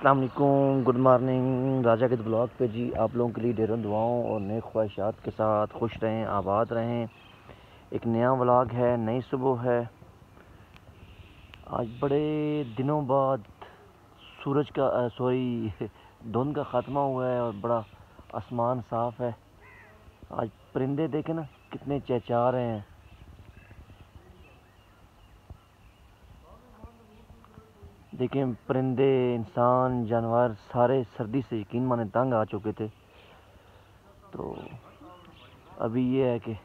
अस्सलाम वालेकुम good morning राजा के ब्लॉग पे जी आप लोगों के लिए ढेरों दुआओं और नए ख्वाहिशात के साथ खुश रहें, आबाद रहें। एक नया व्लॉग है, नई सुबह है। आज बड़े दिनों बाद सूरज का सॉरी धुंध का ख़ात्मा हुआ है और बड़ा आसमान साफ़ है। आज परिंदे देखें ना, कितने चहचा रहे हैं। देखें परिंदे, इंसान, जानवर, सारे सर्दी से यकीन माने तंग आ चुके थे। तो अभी ये है कि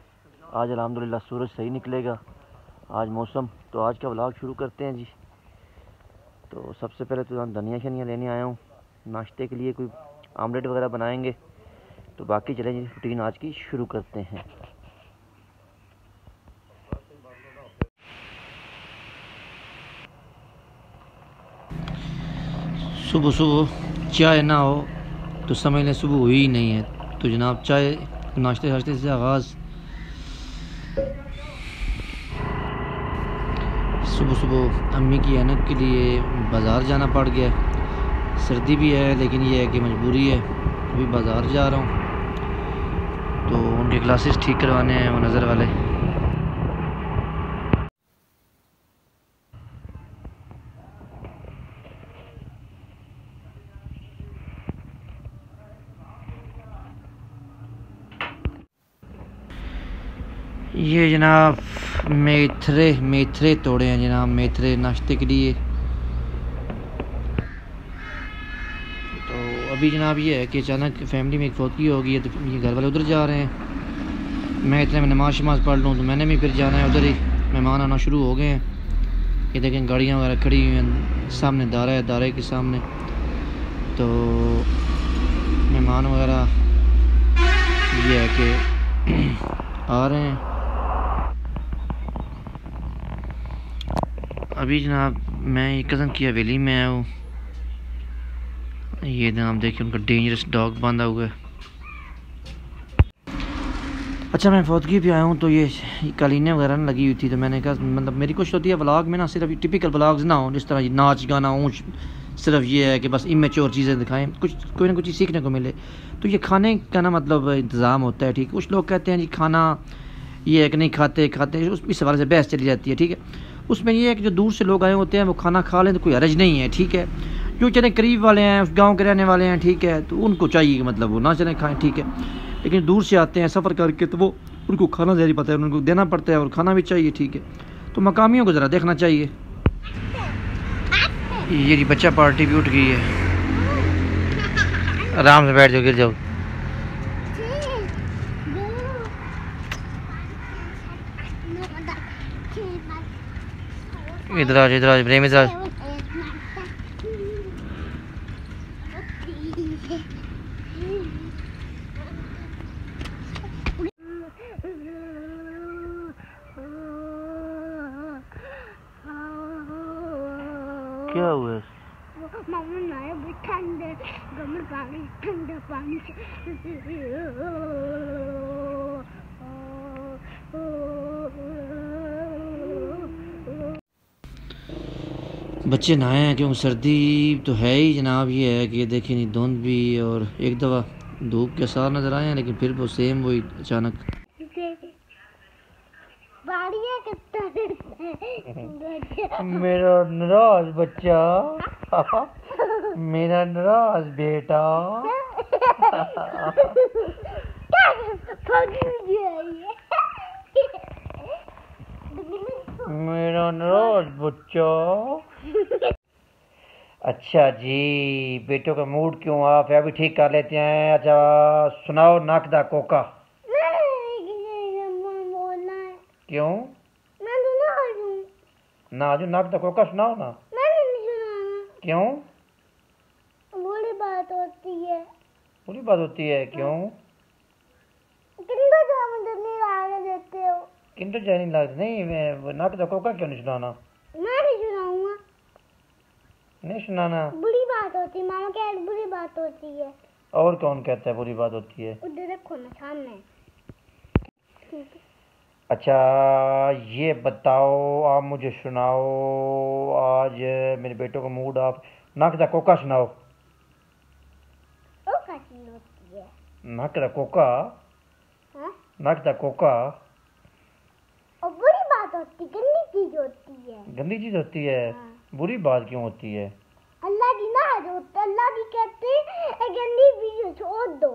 आज अलहमदिल्ला सूरज सही निकलेगा। आज मौसम तो आज का व्लॉग शुरू करते हैं जी। तो सबसे पहले तो हम धनिया शनिया लेने आया हूँ। नाश्ते के लिए कोई आमलेट वगैरह बनाएँगे। तो बाकी चले जी रूटीन आज की शुरू करते हैं। सुबह सुबह चाय ना हो तो समझ लें सुबह हुई ही नहीं है। तो जनाब, चाय नाश्ते शाश्ते से आगाज़। सुबह सुबह अम्मी की एनक के लिए बाज़ार जाना पड़ गया। सर्दी भी है, लेकिन ये है कि मजबूरी है। अभी बाज़ार जा रहा हूँ। तो उनके क्लासेस ठीक करवाने हैं, वो नज़र वाले। ये जनाब मेथरे मेथरे तोड़े हैं जनाब, मेथरे नाश्ते के लिए। तो अभी जनाब ये है कि अचानक फैमिली में एक फौतगी हो गई है तो ये घर वाले उधर जा रहे हैं। मैं इतने में नमाज़ शमाज पढ़ लूँ तो मैंने भी फिर जाना है उधर ही। मेहमान आना शुरू हो गए हैं। ये देखें गाड़ियाँ वगैरह खड़ी हुई हैं, सामने दारा है, दारे के सामने। तो मेहमान वगैरह ये है कि आ रहे हैं। अभी जनाब, मैं कज़न की हवेली में आया हूँ। ये जनाब देखिए, उनका डेंजरस डॉग बांधा हुआ है। अच्छा मैं फौतगी भी आया हूँ तो ये कालीनें वगैरह लगी हुई थी तो मैंने कहा मतलब मेरी कोशिश होती है व्लॉग में ना, सिर्फ़ टिपिकल व्लॉग्स ना हो, जिस तरह ये नाच, गाना ऊँच सिर्फ़ ये है कि बस इमेच्योर चीज़ें दिखाएँ, कुछ, कोई ना कुछ चीज़ सीखने को मिले। तो ये खाने का ना मतलब इंतज़ाम होता है, ठीक कुछ लोग कहते हैं जी, खाना ये है कि नहीं खाते खाते, उस, इस हवाले से बहस चली जाती है, ठीक है? उसमें ये है कि जो दूर से लोग आए होते हैं, वो खाना खा लें तो कोई हरज नहीं है, ठीक है? जो चले करीब वाले हैं, उस गाँव के रहने वाले हैं, ठीक है तो उनको चाहिए मतलब वो ना चले खाएँ, ठीक है? लेकिन दूर से आते हैं, सफ़र करके तो वो, उनको खाना ज़्यादा पता है, उनको देना पड़ता है और खाना भी चाहिए, ठीक है? तो मकामियों को ज़रा देखना चाहिए। ये बच्चा पार्टी भी उठ गई है। आराम से बैठ जाओ, गिर जाओ। इधर आज इधर आज प्रेम, इधर आज क्या हुआ? मामा नया भी ठंडे गमर पानी, ठंडा पानी। बच्चे नहाए हैं क्योंकि सर्दी तो है ही जनाब, ये है कि देखिए नहीं, धुंध भी और एक दफ़ा धूप के साथ नज़र आए हैं, लेकिन फिर वो सेम वही अचानक। मेरा नाराज़ बच्चा। मेरा नाराज़ बेटा। मेरा नाराज़ बच्चा। अच्छा जी बेटों का मूड क्यों आप? अभी ठीक कर लेते हैं। अच्छा सुनाओ नाक दा कोका। क्यों? ना जो नाक दा कोका सुनाओ ना। क्यों? बुरी बात होती है। बुरी बात होती है क्यों? किंतु जो मुझे नहीं लाने देते हो। किंतु जानी लगती नहीं मैं नाक दा कोका क्यों नहीं सुनाना? मैं नहीं नहीं सुनाना। बुरी बात होती है मामा कह बुरी बात होती है। और कौन कहता है बुरी बात होती है? उधर देखो ना सामने। अच्छा ये बताओ आप मुझे सुनाओ। आज मेरे बेटों का मूड आप नाक दा कोका सुनाओ। नाक दा कोका? हाँ? नाक दा कोका? और बुरी बात होती गंदी चीज़ होती है। गंदी चीज़ होती है? हाँ। बुरी बात क्यों होती है? अल्लाह की ना होता अल्लाह की कहते हैं गंदी वीडियो छोड़ दो।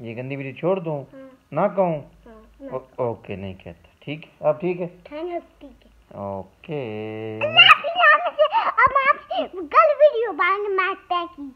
ये गंदी वीडियो छोड़ दूँ? हाँ। ना कहूँ? हाँ ना। ओके नहीं कहता। ठीक है अब ठीक है? खाना ठीक है। ओके। अब आप अब कल वीडियो बनाएँगे मैं टैग की